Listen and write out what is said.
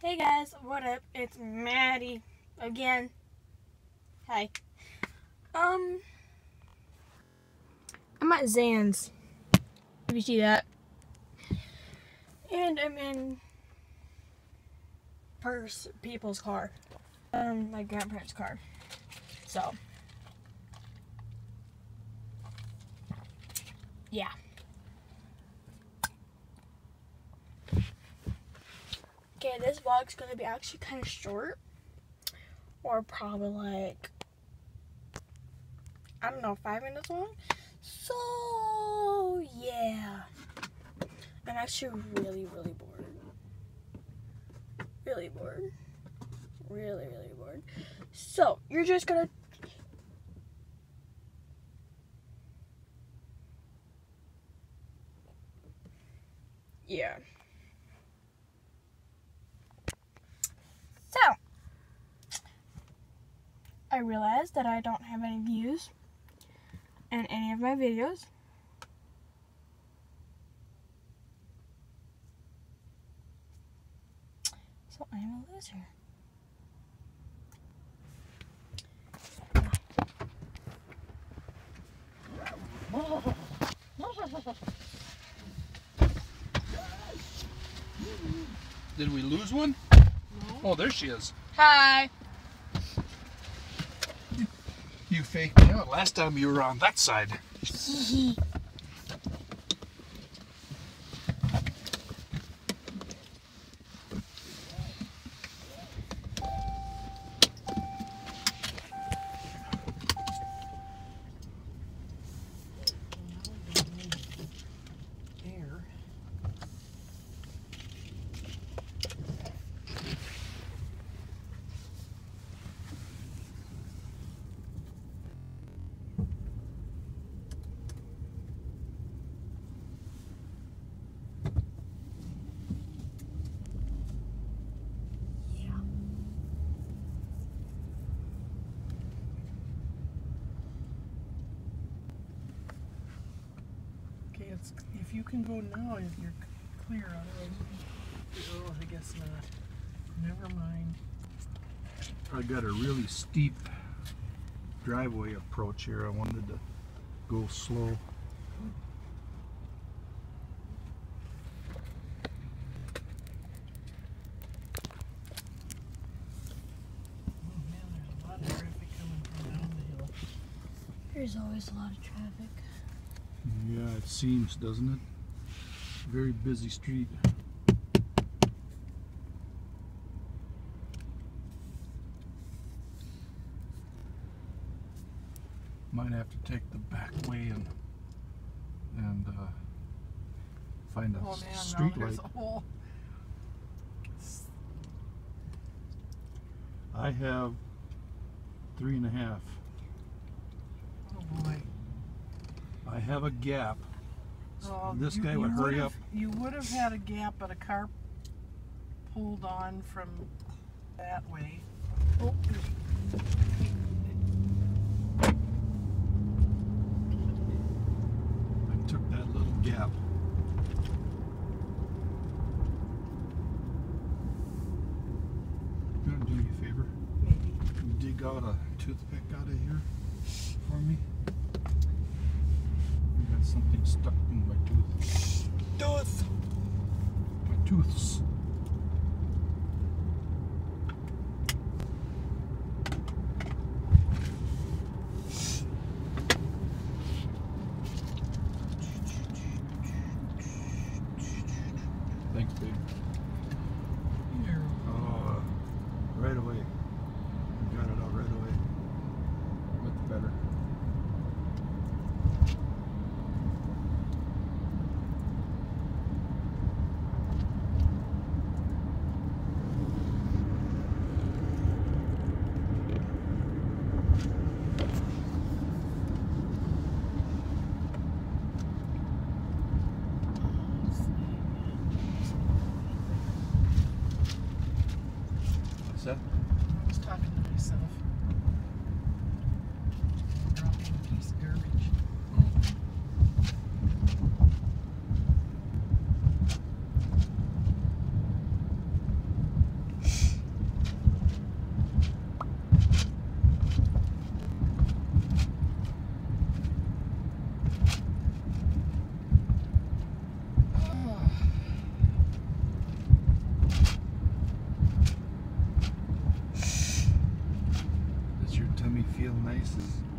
Hey guys, what up? It's Maddy again. Hi. Um, I'm at Zan's. If you see that. And I'm in pers people's car. Um, my grandparents' car. So. Yeah. Okay, this vlog's gonna be actually kind of short, or probably like I don't know, five minutes long. So yeah, I'm actually really, really bored. Really bored. Really, really bored. So you're just gonna. Yeah. So, I realized that I don't have any views in any of my videos. So I am a loser. Did we lose one? Oh, there she is. Hi. You faked me out last time you were on that side. air. Yeah. Okay, it's, if you can go now, if you're clear on it. Oh, I guess not. Never mind. I got a really steep driveway approach here. I wanted to go slow. Oh man, there's a lot of traffic coming down the hill. There's always a lot of traffic. Seems, doesn't it? Very busy street. Might have to take the back way and and uh, find a Oh man, street light. a whole. s- I have three and a half. Oh boy. I have a gap. Oh, this you- guy would hurry would've- up. You would have had a gap, but a car pulled on from that way. Oh, I took that little gap. You gonna do me a favor? maybe. Can you dig out a toothpick out of here for me? Something stuck in my tooth. Tooth. My tooths. Thanks, babe. Here. Oh, right away. Got it out right away. Much better. What's that? I was talking to myself. me feel nice is